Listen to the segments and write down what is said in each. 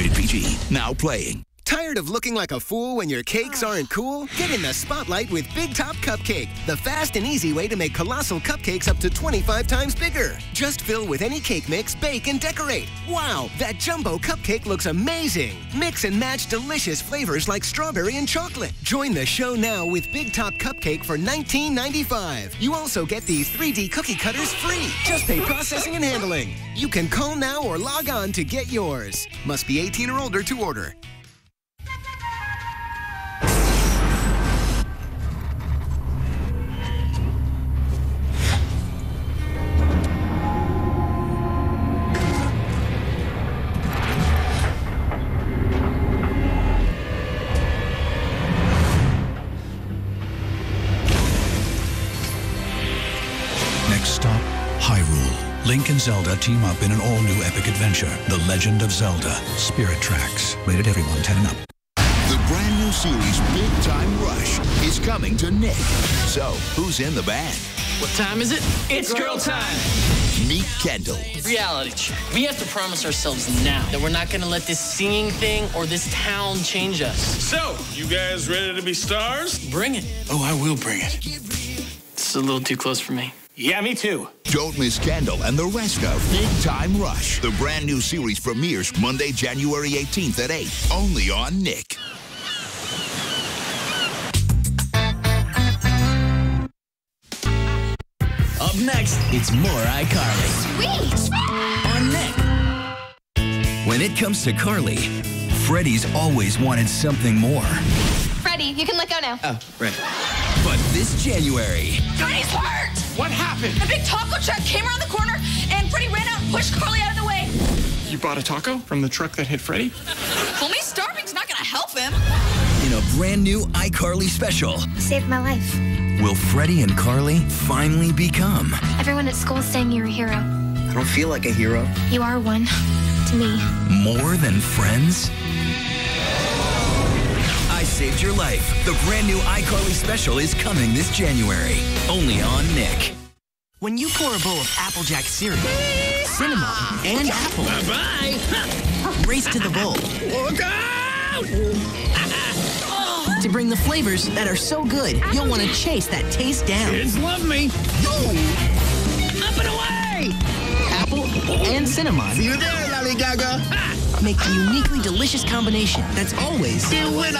Rated PG. Now playing. Tired of looking like a fool when your cakes aren't ah. cool? Get in the spotlight with Big Top Cupcake, the fast and easy way to make colossal cupcakes up to 25 times bigger. Just fill with any cake mix, bake, and decorate. Wow, that jumbo cupcake looks amazing. Mix and match delicious flavors like strawberry and chocolate. Join the show now with Big Top Cupcake for $19.95. You also get these 3D cookie cutters free. Just pay processing and handling. You can call now or log on to get yours. Must be 18 or older to order. And Zelda team up in an all-new epic adventure, The Legend of Zelda, Spirit Tracks. Rated everyone 10 and up. The brand new series Big Time Rush is coming to Nick. So, who's in the band? What time is it? It's girl time. Meet Kendall. Reality check. We have to promise ourselves now that we're not going to let this singing thing or this town change us. So, you guys ready to be stars? Bring it. Oh, I will bring it. It's a little too close for me. Yeah, me too. Don't miss Kendall and the rest of Big Time Rush. The brand new series premieres Monday, January 18th at 8. Only on Nick. Up next, it's more iCarly. Sweet! On Nick. When it comes to Carly, Freddie's always wanted something more. Freddie, you can let go now. Oh, right. But this January, Freddie's hurt! What happened? A big taco truck came around the corner, and Freddie ran out and pushed Carly out of the way. You bought a taco from the truck that hit Freddie? Well, me starving's not gonna help him. in a brand new iCarly special, Saved my life. will Freddie and Carly finally become Everyone at school is saying you're a hero. I don't feel like a hero. You are one. To me. more than friends? I Saved Your Life. The brand new iCarly special is coming this January. Only on Nick. When you pour a bowl of Applejack cereal, cinnamon, and apple, Bye. race to the bowl Look out! to bring the flavors that are so good you'll want to chase that taste down. Kids love me. Up and away! Apple and cinnamon See You there, Lolly Gaga? Make the uniquely delicious combination that's always Cinnamon!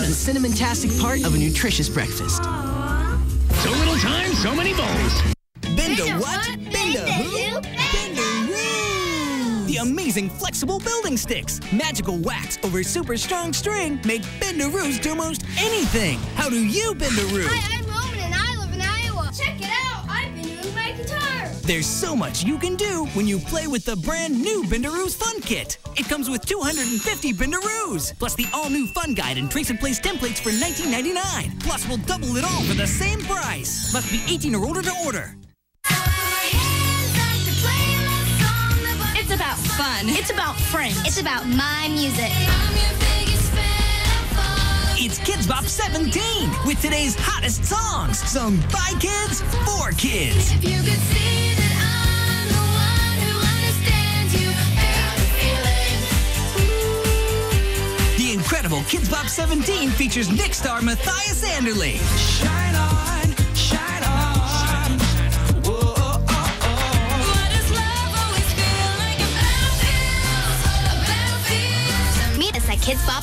the cinnamon-tastic part of a nutritious breakfast. So little time, so many bowls. Bend a what? Bend a who? Bend a woo! The amazing flexible building sticks. Magical wax over super strong string make bendaroos do most anything. How do you bendaroo? Hi, I'm There's so much you can do when you play with the brand new Bendaroos Fun Kit. It comes with 250 Bendaroos, plus the all-new Fun Guide and Trace and Place templates for $19.99. Plus, we'll double it all for the same price. Must be 18 or older to order. It's about fun. It's about friends. It's about my music. It's Kidz Bop 17 with today's hottest songs, sung by kids for kids. The incredible Kidz Bop 17 features Nick star Matthias Anderley. Shine on,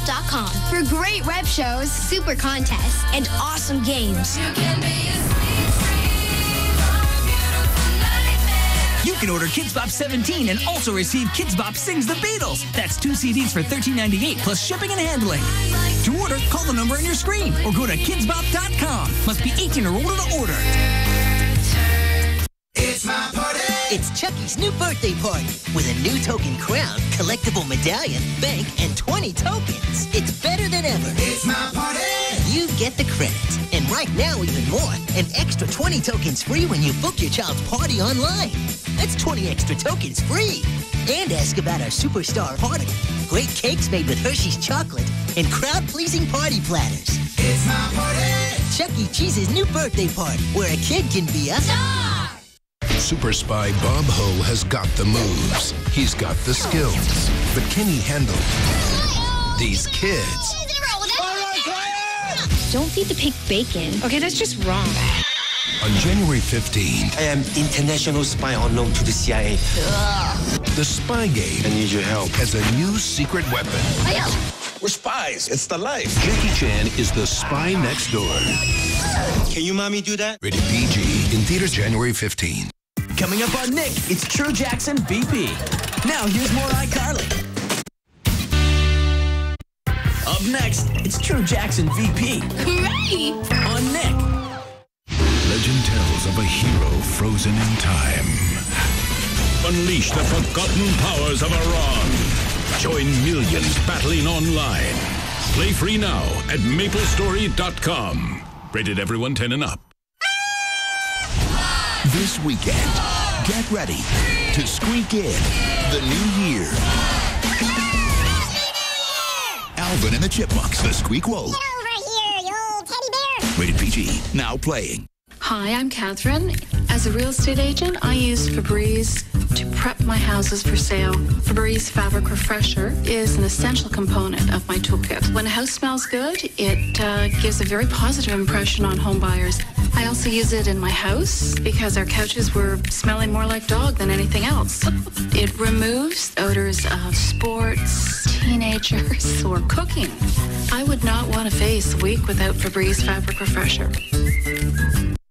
kidzbop.com for great web shows, super contests, and awesome games. You can order Kidz Bop 17 and also receive Kidz Bop Sings the Beatles. That's two CDs for $13.98 plus shipping and handling. To order, call the number on your screen or go to kidzbop.com. Must be 18 or older to order. It's my party! It's New birthday party with a new token crown, collectible medallion, bank, and 20 tokens. It's better than ever. It's my party! You get the credit. And right now, even more. An extra 20 tokens free when you book your child's party online. That's 20 extra tokens free. And ask about our superstar party. Great cakes made with Hershey's chocolate and crowd-pleasing party platters. It's my party! Chuck E. Cheese's new birthday party, where a kid can be a Star! Super spy Bob Ho has got the moves. He's got the skills. But can he handle these kids? Don't feed the pig bacon. Okay, that's just wrong. On January 15th, I am international spy unknown to the CIA. the spy game I need your help. has a new secret weapon. We're spies. It's the life. Jackie Chan is the spy next door. Can you mommy do that? Rated PG in theaters January 15th. Coming up on Nick, it's True Jackson VP. Now here's more iCarly. Up next, it's True Jackson VP. Hooray! On Nick. Legend tells of a hero frozen in time. Unleash the forgotten powers of Aran. Join millions battling online. Play free now at maplestory.com. Rated everyone 10 and up. This weekend, get ready to squeak in the new year. Alvin and the Chipmunks, the Squeakquel. Over here, you old teddy bear! Rated PG, now playing. Hi, I'm Catherine. As a real estate agent, I use Febreze to prep my houses for sale. Febreze Fabric Refresher is an essential component of my toolkit. When a house smells good, it uh, gives a very positive impression on home buyers. I also use it in my house because our couches were smelling more like dog than anything else. It removes odors of sports, teenagers, or cooking. I would not want to face a week without Febreze Fabric Refresher.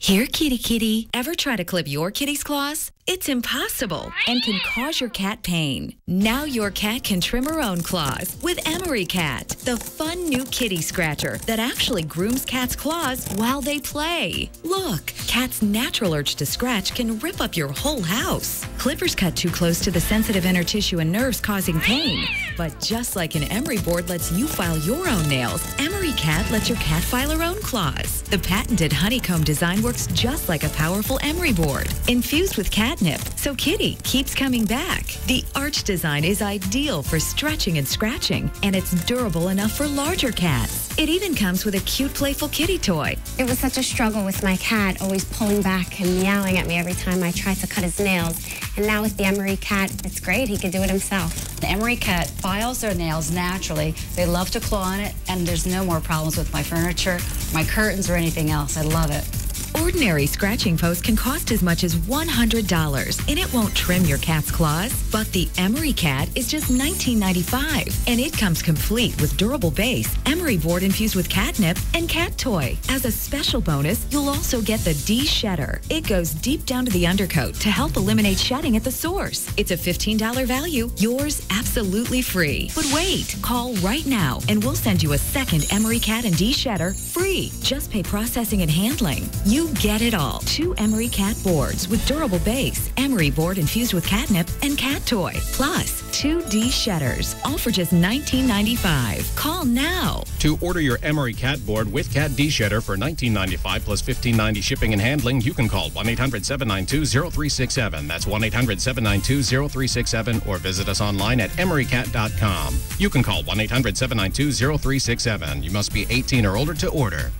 Here, kitty kitty. Ever try to clip your kitty's claws? It's impossible and can cause your cat pain. Now your cat can trim her own claws with Emery Cat, the fun new kitty scratcher that actually grooms cats' claws while they play. Look, cats' natural urge to scratch can rip up your whole house. Clippers cut too close to the sensitive inner tissue and nerves causing pain. But just like an Emery board lets you file your own nails, Emery Cat lets your cat file her own claws. The patented honeycomb design works just like a powerful Emery board, infused with catnip, so Kitty keeps coming back. The arch design is ideal for stretching and scratching, and it's durable enough for larger cats. It even comes with a cute, playful kitty toy. It was such a struggle with my cat, always pulling back and meowing at me every time I tried to cut his nails. And now with the Emery cat, it's great. He can do it himself. The Emery cat files their nails naturally. They love to claw on it, and there's no more problems with my furniture, my curtains, or anything else. I love it. Ordinary scratching post can cost as much as $100, and it won't trim your cat's claws. But the Emery Cat is just $19.95, and it comes complete with durable base, Emery board infused with catnip, and cat toy. As a special bonus, you'll also get the D-Shedder. It goes deep down to the undercoat to help eliminate shedding at the source. It's a $15 value, yours absolutely free. But wait, call right now, and we'll send you a second Emery Cat and D-Shedder free. Just pay processing and handling. You get it all. Two Emery Cat boards with durable base, Emery board infused with catnip, and cat toy. Plus, 2D shutters, all for just $19.95. Call now. To order your Emery Cat board with Cat D shutter for $19.95 plus $15.90 shipping and handling, you can call 1-800-792-0367. That's 1-800-792-0367 or visit us online at emerycat.com. You can call 1-800-792-0367. You must be 18 or older to order.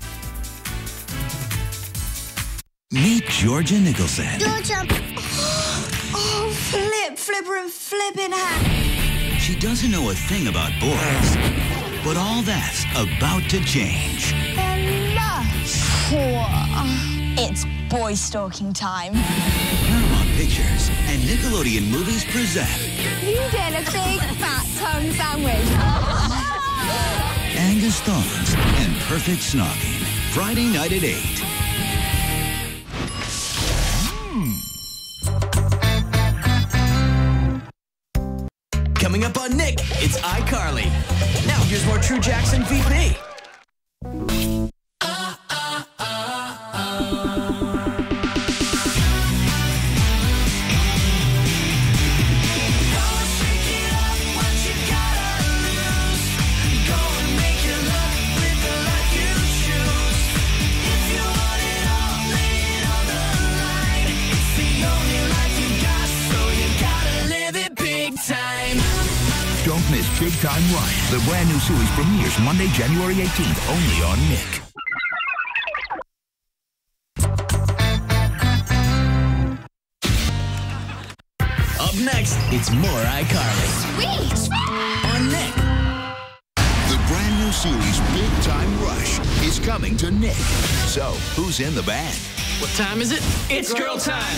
Meet Georgia Nicholson. Georgia! Oh, flip, flipper, and flipping hat. She doesn't know a thing about boys, but all that's about to change. Ella. It's boy stalking time. Paramount Pictures and Nickelodeon Movies present You get a big fat tongue sandwich. Angus Thongs and Perfect Snogging. Friday night at 8. True Jackson VP. Ryan. The brand new series premieres Monday, January 18th, only on Nick. Up next, it's more iCarly. Sweet! Coming to Nick. So, who's in the band? What time is it? It's girl time.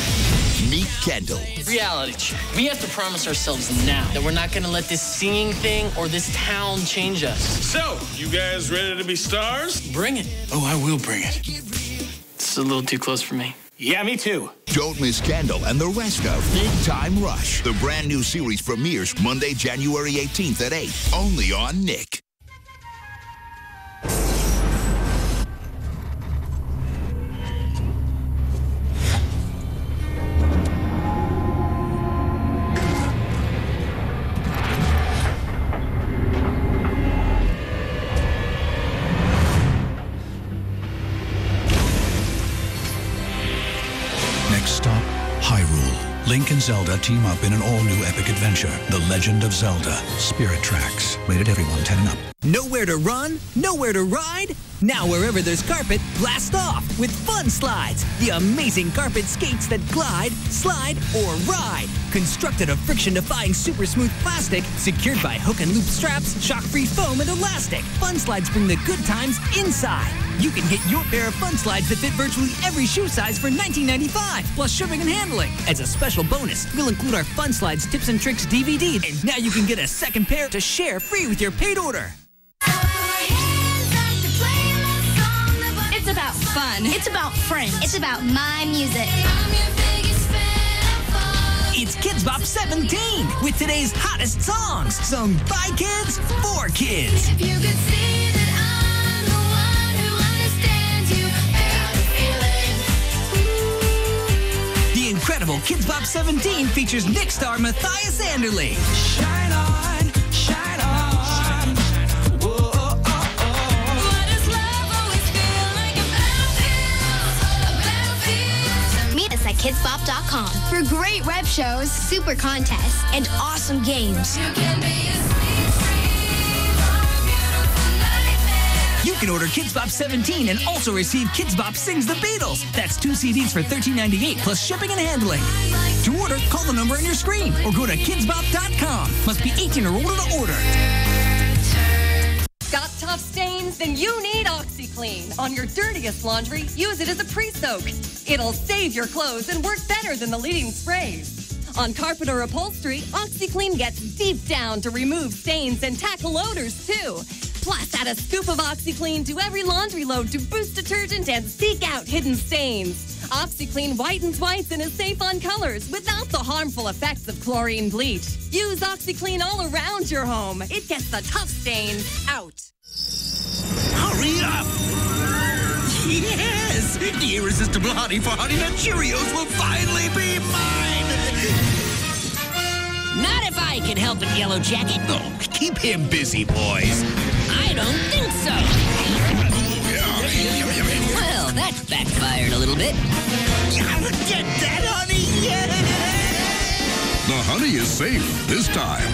Meet Kendall. Reality check. We have to promise ourselves now that we're not going to let this singing thing or this town change us. So, you guys ready to be stars? Bring it. Oh, I will bring it. This is a little too close for me. Yeah, me too. Don't miss Kendall and the rest of Big Time Rush. The brand new series premieres Monday, January 18th at 8, only on Nick. Next stop, Hyrule. Link and Zelda team up in an all-new epic adventure, The Legend of Zelda, Spirit Tracks. Rated everyone 10 and up. Nowhere to run? Nowhere to ride? Now wherever there's carpet, blast off with Fun Slides, the amazing carpet skates that glide, slide, or ride. Constructed of friction-defying super smooth plastic, secured by hook and loop straps, shock-free foam, and elastic. Fun Slides bring the good times inside. You can get your pair of Fun Slides that fit virtually every shoe size for $19.95, plus shipping and handling. As a special bonus, we'll include our Fun Slides Tips and Tricks DVD, and now you can get a second pair to share free with your paid order. It's about fun. It's about friends. It's about my music. It's Kidz Bop 17 with today's hottest songs, sung by kids for kids. The incredible Kidz Bop 17 features Nick star Matthias Anderley. kidzbop.com for great rev shows, super contests, and awesome games. You can order Kidz Bop 17 and also receive Kidz Bop Sings the Beatles. That's two CDs for $13.98 plus shipping and handling. To order, call the number on your screen or go to kidzbop.com. Must be 18 or older to order. Got tough stains? Then you need OxiClean. On your dirtiest laundry, use it as a pre-soak. It'll save your clothes and work better than the leading sprays. On carpet or upholstery, OxiClean gets deep down to remove stains and tackle odors too. Plus, add a scoop of OxiClean to every laundry load to boost detergent and seek out hidden stains. OxiClean whitens whites and is safe on colors without the harmful effects of chlorine bleach. Use OxiClean all around your home. It gets the tough stains out. Hurry up! Yes! The irresistible honey for Honey Nut Cheerios will finally be mine! Not if I can help it, Yellow Jacket. Oh, keep him busy, boys. I don't think so. Well, that backfired a little bit. Get that honey! The honey is safe this time.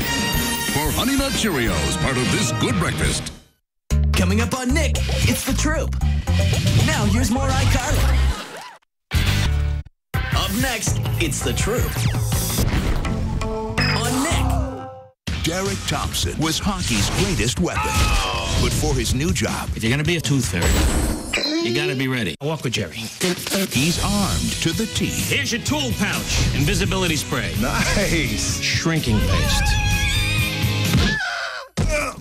For Honey Nut Cheerios, part of this good breakfast. Coming up on Nick, it's the troop. Now here's more iCarly. Up next, it's the troop. On Nick. Derek Thompson was hockey's greatest weapon. But for his new job, If you're going to be a tooth fairy, you got to be ready. Walk with Jerry. he's armed to the teeth. Here's your tool pouch. Invisibility spray. Nice. Shrinking paste.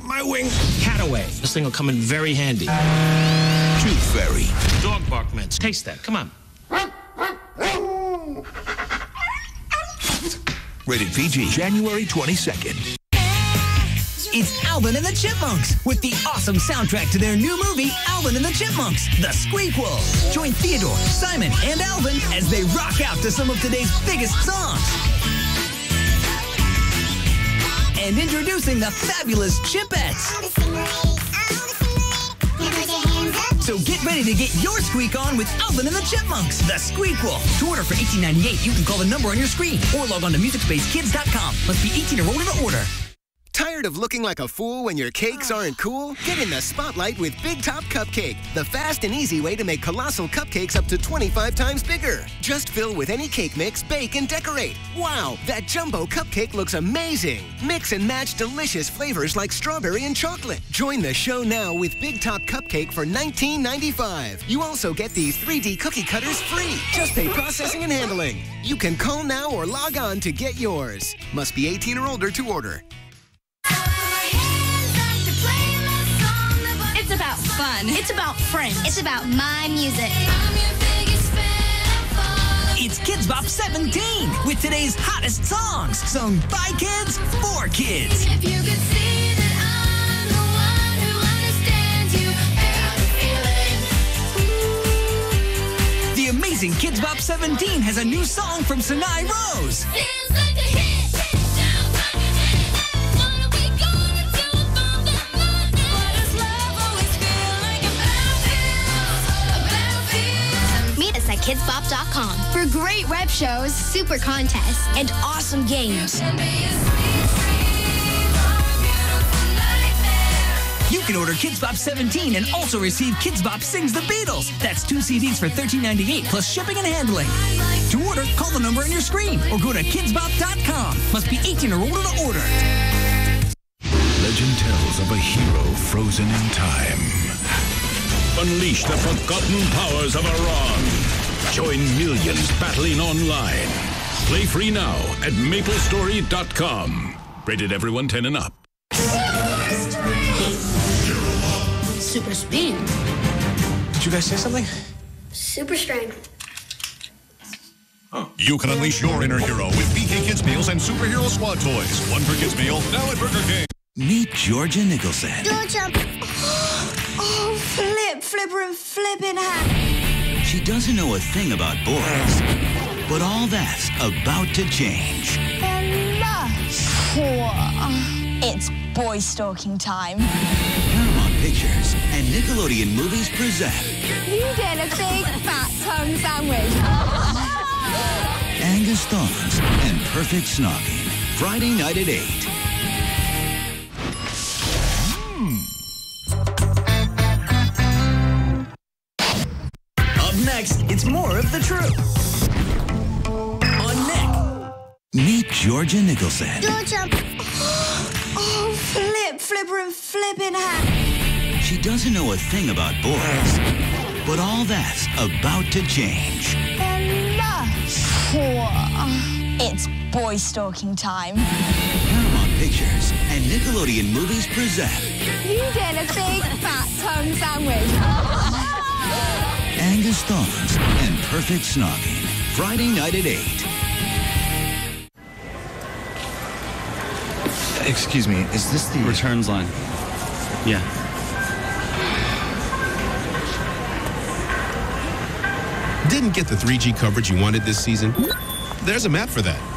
my wing. Cataway. This thing will come in very handy. Tooth Fairy. Dog bark mints. Taste that. Come on. Rated PG. January 22nd. It's Alvin and the Chipmunks with the awesome soundtrack to their new movie, Alvin and the Chipmunks, The Squeakquel. Join Theodore, Simon, and Alvin as they rock out to some of today's biggest songs. And introducing the fabulous Chipettes. So get ready to get your squeak on with Alvin and the Chipmunks, The Squeak Squeakquel. To order for $18.98, you can call the number on your screen or log on to MusicSpaceKids.com. Must be 18 or older to order. Tired of looking like a fool when your cakes ah. aren't cool? Get in the spotlight with Big Top Cupcake, the fast and easy way to make colossal cupcakes up to 25 times bigger. Just fill with any cake mix, bake, and decorate. Wow, that jumbo cupcake looks amazing. Mix and match delicious flavors like strawberry and chocolate. Join the show now with Big Top Cupcake for $19.95. You also get these 3D cookie cutters free. Just pay processing and handling. You can call now or log on to get yours. Must be 18 or older to order. About fun. It's about friends. It's about my music. It's Kidz Bop 17 with today's hottest songs sung by kids for kids. The amazing Kidz Bop 17 has a new song from Sinai Rose. kidzbop.com for great rep shows, super contests, and awesome games. You can order Kidz Bop 17 and also receive Kidz Bop Sings the Beatles. That's two CDs for $13.98 plus shipping and handling. To order, call the number on your screen or go to kidzbop.com. Must be 18 or older to order. Legend tells of a hero frozen in time. Unleash the forgotten powers of Aran. Join millions battling online. Play free now at maplestory.com. Rated everyone 10 and up. Super speed. Did you guys say something? Super strength. You can unleash your inner hero with BK Kids Meals and Superhero Squad Toys. One for Kids Meal, now at Burger King. Meet Georgia Nicholson. Georgia. Oh, flip, flipper, and flipping hat. She doesn't know a thing about boys, but all that's about to change. It's boy stalking time. Paramount Pictures and Nickelodeon Movies present You get a big fat tongue sandwich. Angus Thongs and Perfect Snogging. Friday night at 8. Next, it's more of The Troop. On Nick. Meet Georgia Nicholson. Georgia. Oh, flip, flipper, and flipping hat. She doesn't know a thing about boys, but all that's about to change. Bella. It's boy stalking time. Paramount Pictures and Nickelodeon Movies present You get a big fat tongue sandwich. Angus Thongs and Perfect Snogging. Friday night at 8. Excuse me, is this the returns line? Yeah. Didn't get the 3G coverage you wanted this season? There's a map for that.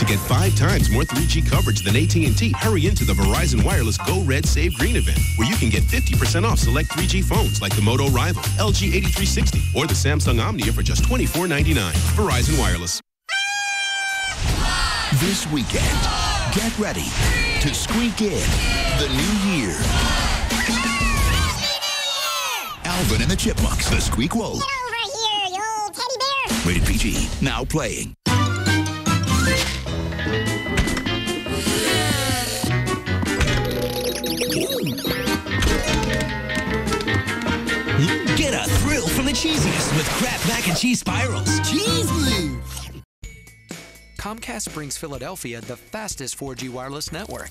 To get five times more 3G coverage than AT&T, hurry into the Verizon Wireless Go Red Save Green event, where you can get 50% off select 3G phones like the Moto Rival, LG 8360, or the Samsung Omnia for just $24.99. Verizon Wireless. This weekend, get ready to squeak in the new year. Alvin and the Chipmunks, the Squeakquel. Over here, you old teddy bear. Rated PG, now playing. The cheesiest with Kraft Mac and Cheese Spirals. Cheese Comcast brings Philadelphia the fastest 4G wireless network.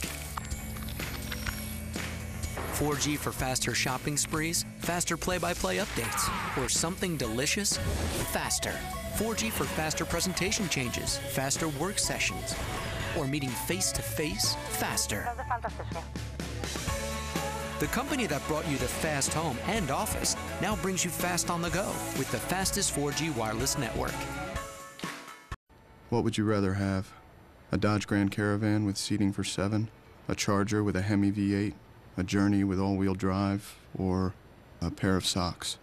4G for faster shopping sprees, faster play-by-play updates, or something delicious? Faster. 4G for faster presentation changes, faster work sessions, or meeting face-to-face faster. The company that brought you the fast home and office now brings you fast on the go with the fastest 4G wireless network. What would you rather have? A Dodge Grand Caravan with seating for seven? A Charger with a Hemi V8? A Journey with all-wheel drive? Or a pair of socks?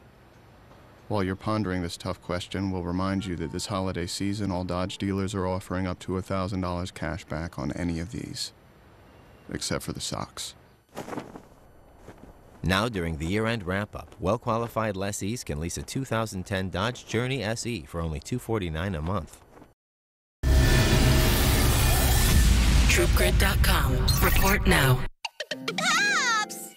While you're pondering this tough question, we'll remind you that this holiday season, all Dodge dealers are offering up to $1,000 cash back on any of these. Except for the socks. Now, during the year end wrap up, well qualified lessees can lease a 2010 Dodge Journey SE for only 249 a month. TroopGrid.com. Report now.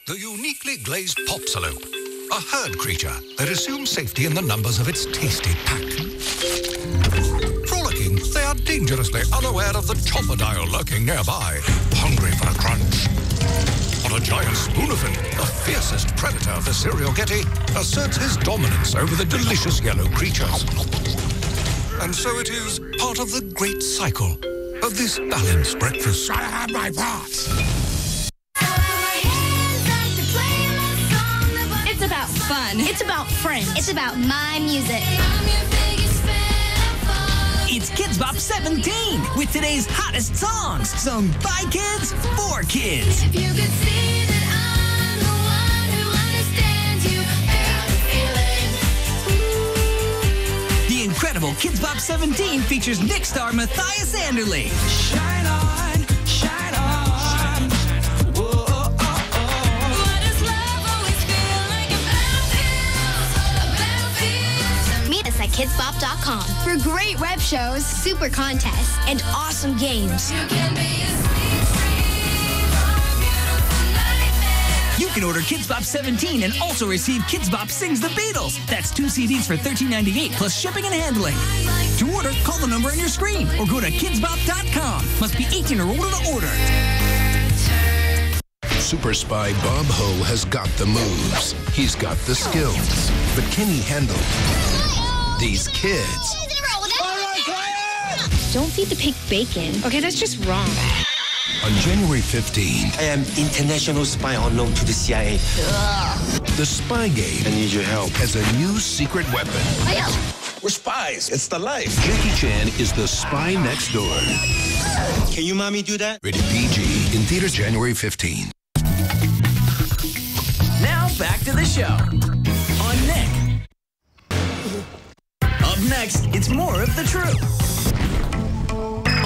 The uniquely glazed Popsalope, a herd creature that assumes safety in the numbers of its tasty pack. Frolicking, they are dangerously unaware of the chopper dial lurking nearby, hungry for a crunch. On a giant spoonfin, the fiercest predator of the cereal Getty asserts his dominance over the delicious yellow creatures. And so it is part of the great cycle of this balanced breakfast. I have my parts. It's about fun. It's about friends. It's about my music. It's Kidz Bop 17 with today's hottest songs, sung by kids for kids. The incredible Kidz Bop 17 features Nick star Matthias Anderley. kidzbop.com for great rev shows, super contests, and awesome games. You can order Kidz Bop 17 and also receive Kidz Bop Sings the Beatles. That's two CDs for $13.98 plus shipping and handling. To order, call the number on your screen or go to kidzbop.com. Must be 18 or older to order. Super spy Bob Ho has got the moves. He's got the skills. But can he handle these kids? Don't feed the pig bacon. Okay, that's just wrong. On January 15th, I am international spy unknown to the CIA. the spy game I need your help. has a new secret weapon. We're spies. It's the life. Jackie Chan is the spy next door. Can you mommy do that? Rated PG in theaters January 15th. Now back to the show. Next, it's more of The Troop.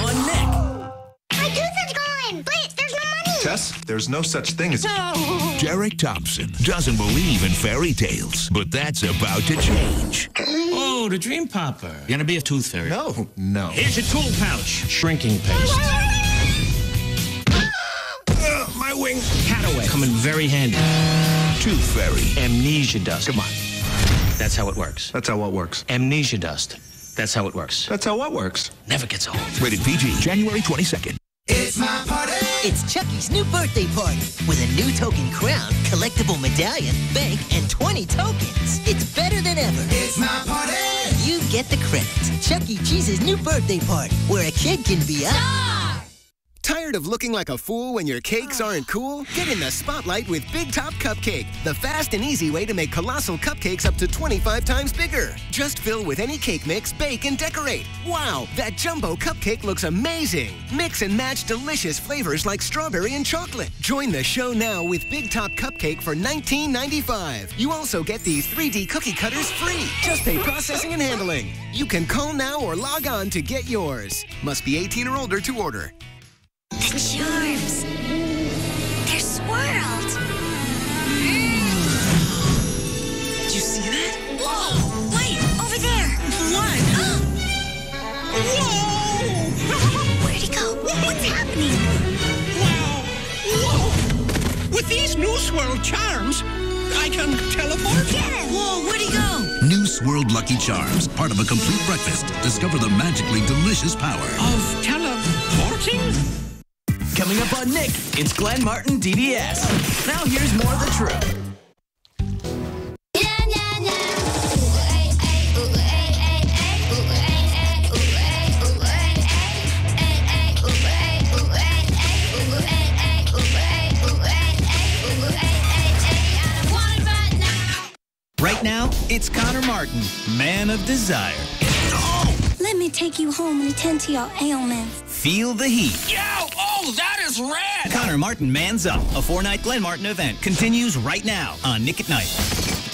On Nick. My tooth is gone! But there's no money! Tess, there's no such thing as. No. Derek Thompson doesn't believe in fairy tales, but that's about to change. Oh, the Dream Popper. You're gonna be a tooth fairy. No, no. Here's your tool pouch. Shrinking paste. Uh, my wing. Cataway. Come in very handy. Tooth Fairy. Amnesia dust. Come on. That's how it works. That's how what works. Amnesia dust. That's how it works. That's how what works. Never gets old. Rated PG, January 22nd. It's my party. It's Chucky's new birthday party with a new token crown, collectible medallion, bank, and 20 tokens. It's better than ever. It's my party. You get the credit. Chuck E. Cheese's new birthday party, where a kid can be a Tired of looking like a fool when your cakes ah. aren't cool? Get in the spotlight with Big Top Cupcake, the fast and easy way to make colossal cupcakes up to 25 times bigger. Just fill with any cake mix, bake, and decorate. Wow, that jumbo cupcake looks amazing. Mix and match delicious flavors like strawberry and chocolate. Join the show now with Big Top Cupcake for $19.95. You also get these 3D cookie cutters free. Just pay processing and handling. You can call now or log on to get yours. Must be 18 or older to order. With these new swirl charms, I can teleport. Whoa, where'd he go? New Swirled Lucky Charms, part of a complete breakfast. Discover the magically delicious power Of teleporting? Coming up on Nick, it's Glenn Martin DDS. Now here's more of The Troop. Now, it's Connor Martin, man of desire. Let me take you home and attend to your ailments. Feel the heat. Yo! Oh, that is rad! Connor Martin Man's Up, a four night Glenn Martin event, continues right now on Nick at Night.